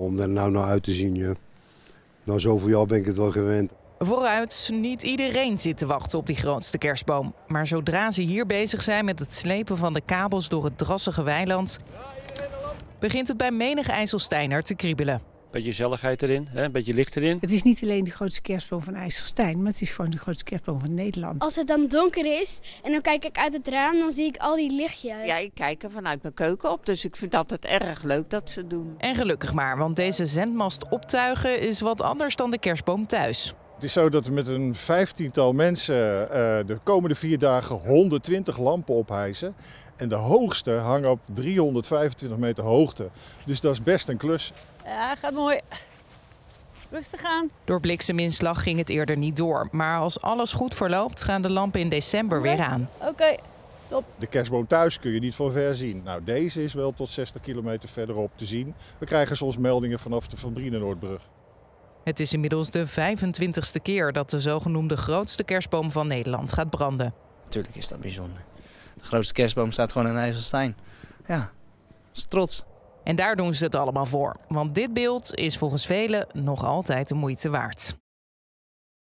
Om er nou naar uit te zien, ja. Nou, zoveel jaar ben ik het wel gewend. Vooruit, niet iedereen zit te wachten op die grootste kerstboom. Maar zodra ze hier bezig zijn met het slepen van de kabels door het drassige weiland... begint het bij menig IJsselsteiner te kriebelen. Beetje gezelligheid erin, hè? een beetje licht erin. Het is niet alleen de grootste kerstboom van IJsselstein, maar het is gewoon de grootste kerstboom van Nederland. Als het dan donker is en dan kijk ik uit het raam, dan zie ik al die lichtjes. Ja, ik kijk er vanuit mijn keuken op, dus ik vind dat het erg leuk dat ze doen. En gelukkig maar, want deze zendmast optuigen is wat anders dan de kerstboom thuis. Het is zo dat we met een vijftiental mensen uh, de komende vier dagen 120 lampen ophijzen. En de hoogste hangen op 325 meter hoogte. Dus dat is best een klus. Ja, gaat mooi. Rustig aan. Door blikseminslag ging het eerder niet door. Maar als alles goed verloopt, gaan de lampen in december okay. weer aan. Oké, okay. top. De kerstboom thuis kun je niet van ver zien. Nou, deze is wel tot 60 kilometer verderop te zien. We krijgen soms meldingen vanaf de Van Brienenoordbrug. Het is inmiddels de 25ste keer dat de zogenoemde grootste kerstboom van Nederland gaat branden. Natuurlijk is dat bijzonder. De grootste kerstboom staat gewoon in IJsselstein. Ja, is trots. En daar doen ze het allemaal voor. Want dit beeld is volgens velen nog altijd de moeite waard.